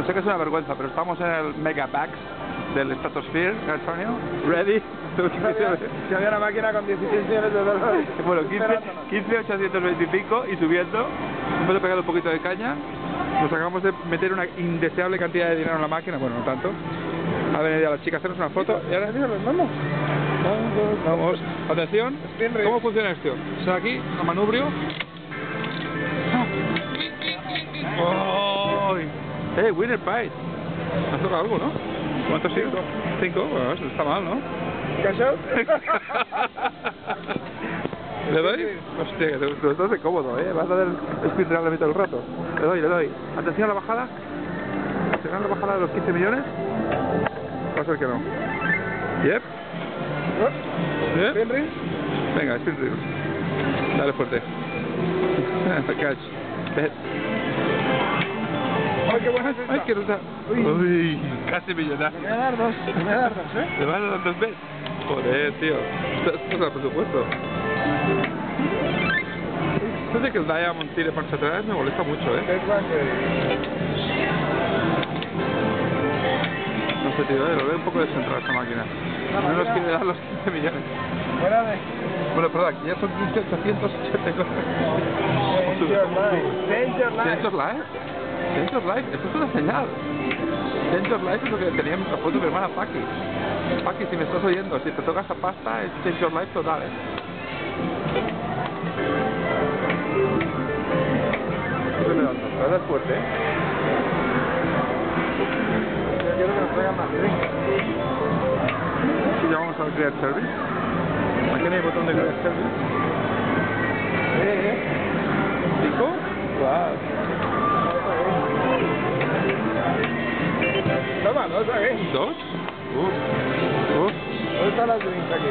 Bueno, sé que es una vergüenza, pero estamos en el Mega Packs del Stratosphere, Antonio. Ready? Si había una máquina con 16 millones de dólares. Bueno, 15, 15,825 y subiendo. Hemos de pegar un poquito de caña. Nos acabamos de meter una indeseable cantidad de dinero en la máquina, bueno, no tanto. Ha venido ya la chica a hacernos una foto. Y ahora los vamos. Vamos. Atención. ¿Cómo funciona esto? O sea, aquí, a manubrio. ¡Eh, winner prize! Has tocado algo, ¿no? ¿Cuántos cinco? Cinco, bueno, eso está mal, ¿no? ¿Casado? ¿Le doy? Hostia, te, te, te cómodo, ¿eh? Vas a dar speed realmente todo el rato. Le doy, le doy. Atención a la bajada. Atención a la bajada de los 15 millones. Va a ser que no. Yep. Yep. ¿Henry? Venga, spin. Dale fuerte. Catch. Bet. ¡Ay, qué buena es esta! Ay, qué ruta. Uy. Uy, casi millonario. Me voy a dar dos, me voy a dar dos, ¿eh? ¿Le van a dar dos bets? Joder, tío. Esto, es el presupuesto. Esto de que el Diamond tire marcha atrás me molesta mucho, ¿eh? No sé, tío, eh, lo veo un poco descentrado esta máquina. No nos quiere dar los 15 millones. Fuera de... Bueno, perdón, aquí ya son 15.884. Change your life. Change your life. Change your life. Esto es una señal. Change your life es lo que tenía en la foto de mi hermana Paki. Paki, si me estás oyendo, si te toca esta pasta, es change your life total, eh. Estoy mirando, te vas a dar fuerte, eh. Yo quiero que nos traigan más. Si llamamos al Create Service. Aquí no hay botón de Create Service. Están las drinks aquí?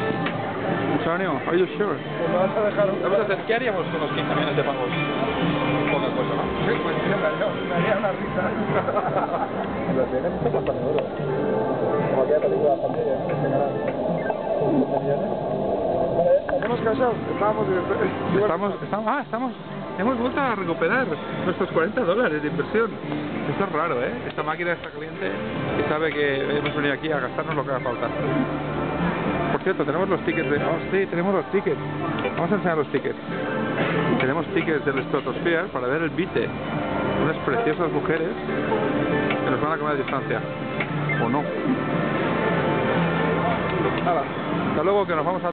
Antonio, are you sure? Pues me vas a dejar un... Vamos a hacer, ¿qué haríamos con los 15 millones de pagos? Poca cosa, ¿no? Sí, pues sí, me haría, una risa. Lo tienes mucho más duro. Como aquella película de familia, ¿no? Este canal. millones. ¿Hemos casado? Estábamos... Estamos, estamos, ah, estamos, hemos vuelto a recuperar nuestros 40 dólares de inversión. Esto es raro, ¿eh? Esta máquina está caliente y sabe que hemos venido aquí a gastarnos lo que haga falta. Por cierto, tenemos los tickets de... Oh, sí, tenemos los tickets. Vamos a enseñar los tickets. Tenemos tickets del Stratosphere para ver el Vite. Unas preciosas mujeres que nos van a comer a distancia. ¿O no? Hasta luego, que nos vamos a...